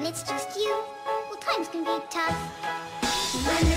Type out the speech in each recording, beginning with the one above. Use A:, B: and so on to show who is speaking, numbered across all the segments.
A: when it's just you, well, times can be tough.
B: When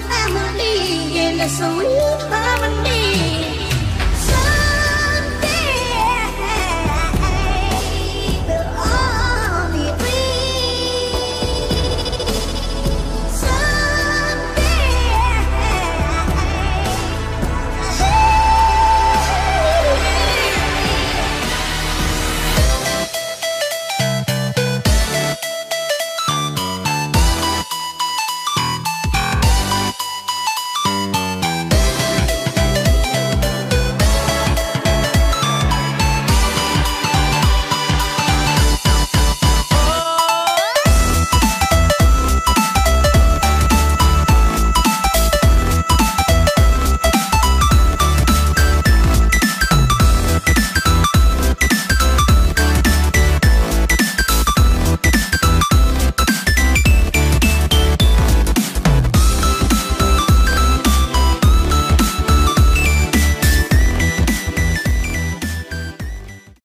A: family in the sweet harmony.